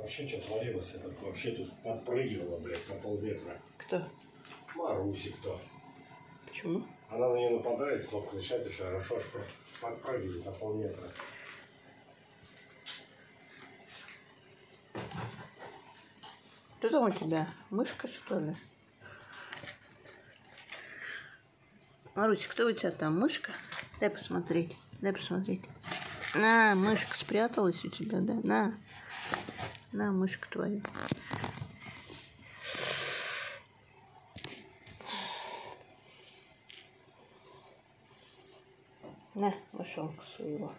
вообще что творилось? Это вообще тут подпрыгивала, блядь, на полметра. Кто? Маруси кто. Почему? Она на нее нападает, кнопка начинает все хорошо, аж подпрыгивает на полметра. Кто там у тебя? Мышка, что ли? Марусь, кто у тебя там? Мышка? Дай посмотреть. Дай посмотреть. На, мышка спряталась у тебя, да? На. На, мышка твоя. На, мышонку своего.